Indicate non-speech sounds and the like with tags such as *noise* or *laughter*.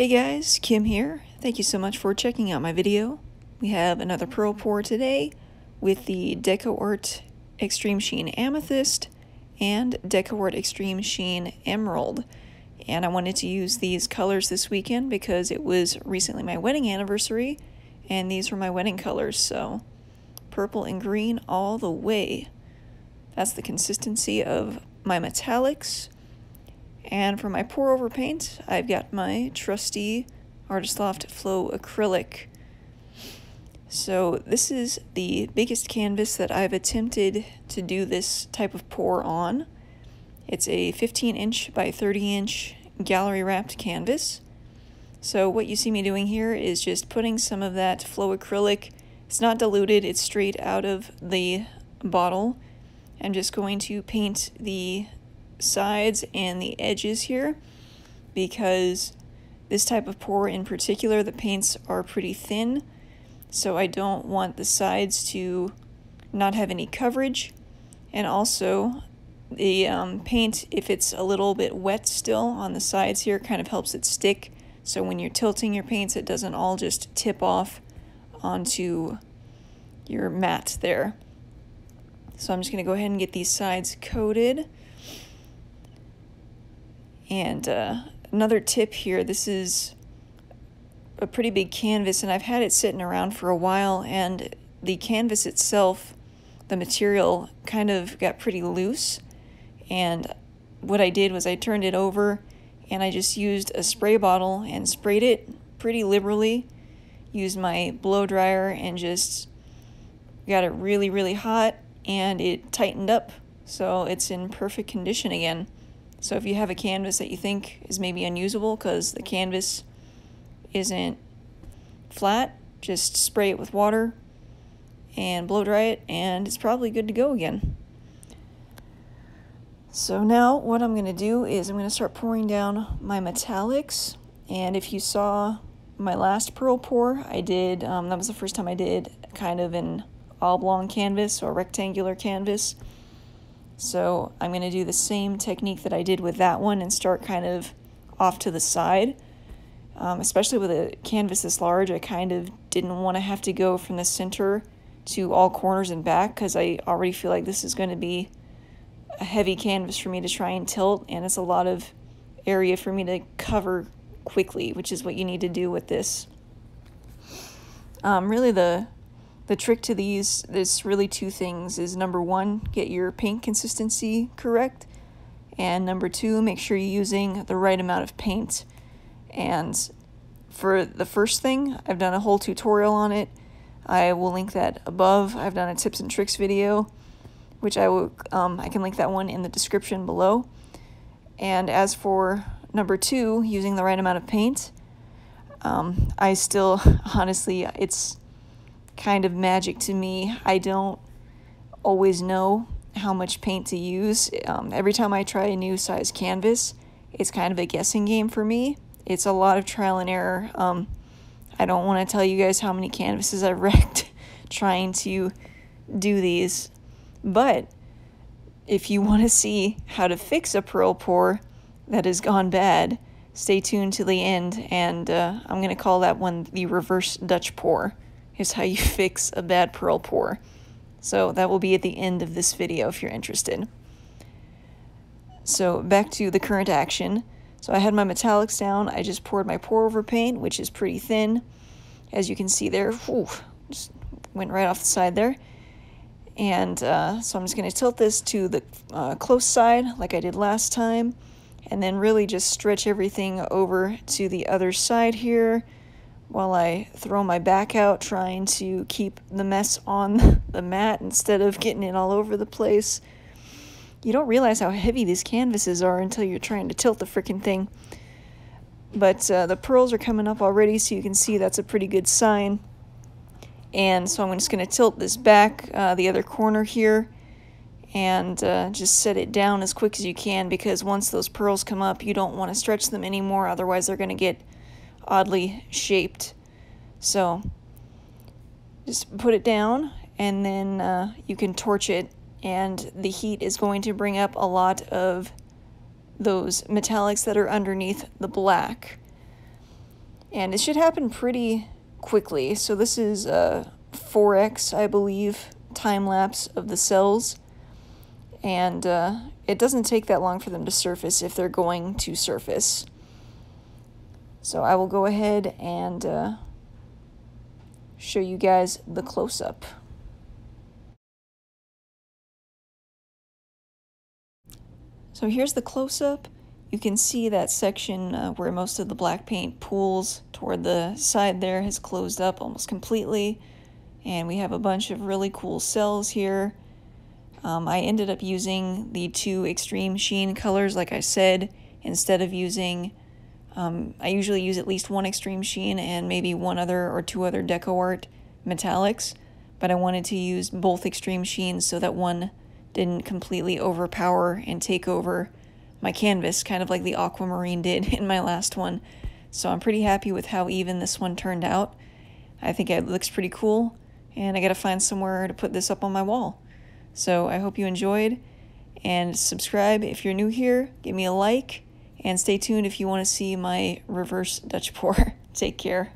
Hey guys, Kim here. Thank you so much for checking out my video. We have another pearl pour today with the DecoArt Extreme Sheen Amethyst and DecoArt Extreme Sheen Emerald. And I wanted to use these colors this weekend because it was recently my wedding anniversary and these were my wedding colors, so purple and green all the way. That's the consistency of my metallics. And for my pour over paint, I've got my trusty Artist Loft Flow acrylic. So this is the biggest canvas that I've attempted to do this type of pour on. It's a 15 inch by 30 inch gallery wrapped canvas. So what you see me doing here is just putting some of that flow acrylic. It's not diluted, it's straight out of the bottle. I'm just going to paint the sides and the edges here because this type of pour in particular, the paints are pretty thin. So I don't want the sides to not have any coverage. And also the um, paint, if it's a little bit wet still on the sides here, kind of helps it stick. So when you're tilting your paints, it doesn't all just tip off onto your mat there. So I'm just going to go ahead and get these sides coated. And uh, another tip here, this is a pretty big canvas and I've had it sitting around for a while and the canvas itself, the material kind of got pretty loose and what I did was I turned it over and I just used a spray bottle and sprayed it pretty liberally. Used my blow dryer and just got it really, really hot and it tightened up so it's in perfect condition again. So if you have a canvas that you think is maybe unusable because the canvas isn't flat, just spray it with water and blow dry it and it's probably good to go again. So now what I'm going to do is I'm going to start pouring down my metallics. And if you saw my last pearl pour, I did, um, that was the first time I did kind of an oblong canvas or rectangular canvas. So I'm going to do the same technique that I did with that one and start kind of off to the side. Um, especially with a canvas this large, I kind of didn't want to have to go from the center to all corners and back because I already feel like this is going to be a heavy canvas for me to try and tilt, and it's a lot of area for me to cover quickly, which is what you need to do with this. Um, really, the the trick to these is really two things: is number one, get your paint consistency correct, and number two, make sure you're using the right amount of paint. And for the first thing, I've done a whole tutorial on it. I will link that above. I've done a tips and tricks video which I will um, I can link that one in the description below. And as for number two, using the right amount of paint, um, I still *laughs* honestly it's kind of magic to me. I don't always know how much paint to use. Um, every time I try a new size canvas, it's kind of a guessing game for me. It's a lot of trial and error. Um, I don't want to tell you guys how many canvases I've *laughs* wrecked trying to do these. But if you want to see how to fix a pearl pour that has gone bad, stay tuned to the end, and uh, I'm going to call that one the reverse Dutch pour, is how you *laughs* fix a bad pearl pour. So that will be at the end of this video if you're interested. So back to the current action. So I had my metallics down, I just poured my pour over paint, which is pretty thin. As you can see there, whew, just went right off the side there. And uh, so I'm just going to tilt this to the uh, close side like I did last time. And then really just stretch everything over to the other side here while I throw my back out trying to keep the mess on *laughs* the mat instead of getting it all over the place. You don't realize how heavy these canvases are until you're trying to tilt the freaking thing. But uh, the pearls are coming up already, so you can see that's a pretty good sign. And so I'm just going to tilt this back uh, the other corner here and uh, just set it down as quick as you can because once those pearls come up you don't want to stretch them anymore otherwise they're going to get oddly shaped. So just put it down and then uh, you can torch it and the heat is going to bring up a lot of those metallics that are underneath the black. And it should happen pretty quickly. So this is a 4x, I believe, time lapse of the cells. And uh, it doesn't take that long for them to surface if they're going to surface. So I will go ahead and uh, show you guys the close-up. So here's the close-up. You can see that section uh, where most of the black paint pools toward the side there has closed up almost completely. And we have a bunch of really cool cells here. Um, I ended up using the two extreme sheen colors, like I said, instead of using, um, I usually use at least one extreme sheen and maybe one other or two other DecoArt metallics, but I wanted to use both extreme sheens so that one didn't completely overpower and take over my canvas, kind of like the aquamarine did *laughs* in my last one. So I'm pretty happy with how even this one turned out. I think it looks pretty cool, and I gotta find somewhere to put this up on my wall. So I hope you enjoyed, and subscribe if you're new here, give me a like, and stay tuned if you want to see my reverse Dutch pour. *laughs* Take care.